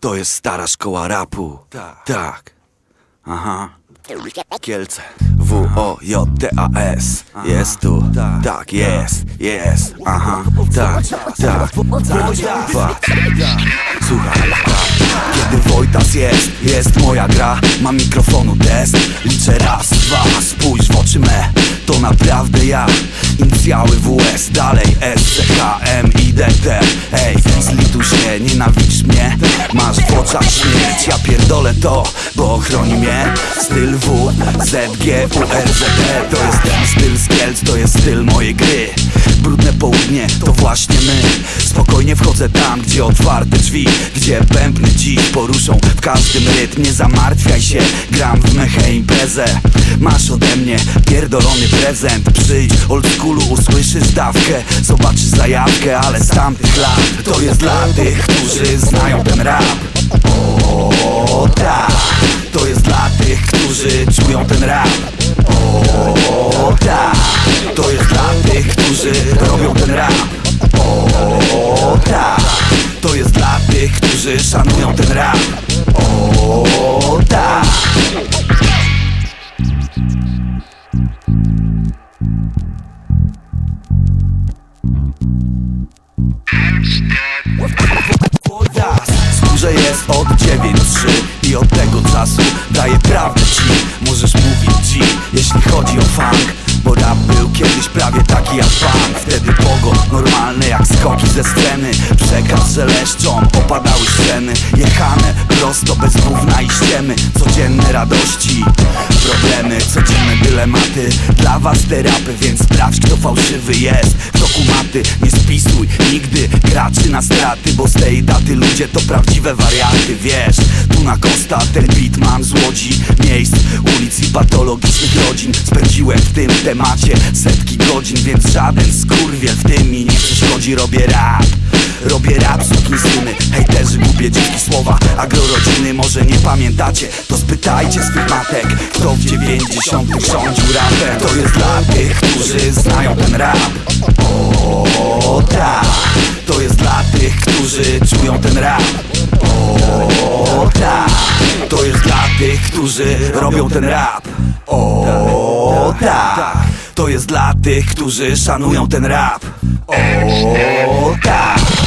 To jest stara szkoła rapu. Tak. Tak. Aha. Kielce. W-O-J-T-A-S. Jest tu. Tak, jest, jest. Aha. Tak, tak. Fakt. Słuchaj. Kiedy Wojtas jest, jest moja gra Mam mikrofonu test, liczę raz, dwa Spójrz w oczy me, to naprawdę ja Inicjały WS, dalej S, C, H, M, I, D, T Ej, się, nienawidzisz mnie. Masz w oczach śmierć, ja pierdolę to Bo ochroni mnie. Styl W, Z, G, U, R, Z, E To jest ten styl z Kielc, to jest styl mojej gry. Brudne południe, to właśnie my. Spokojnie wchodzę tam, gdzie otwarte drzwi Gdzie bębny dziś poruszą w każdym rytm Nie zamartwiaj się, gram w mechę imprezę Masz ode mnie pierdolony prezent. Przyjdź, old schoolu, usłyszysz dawkę. Zobaczysz zajawkę, ale z tamtych lat. To jest dla tych, którzy znają ten rap. O tak, 9-3 I od tego czasu daję prawdę ci. Możesz mówić G, jeśli chodzi o funk. Bo rap był kiedyś prawie taki jak punk Wtedy pogo, normalne jak skoki ze sceny. Przekaz, że leszczą opadały sceny Jechane prosto, bez gówna i ściemy. Codzienne radości, problemy Codzienne dylematy. Dla was te rapy, więc sprawdź kto fałszywy jest. Kto kumaty, nie spisuj nigdy graczy na straty Bo z tej daty ludzie to prawdziwe warianty Wiesz, tu na Costa ten beat mam z Łodzi Miejsc, ulic i patologicznych rodzin. Spędziłem w tym temacie setki godzin Więc żaden skurwiel w tym mi nie przeszkodzi Robię rap Robię rap, syny Hejterzy, głupie dziwki słowa Agrorodziny, może nie pamiętacie To spytajcie swych matek Kto w dziewięćdziesiątych rządził rapem. To jest dla tych, którzy znają ten rap. O tak. To jest dla tych, którzy czują ten rap. O tak. To jest dla tych, którzy robią ten rap. O tak. To jest dla tych, którzy szanują ten rap. O tak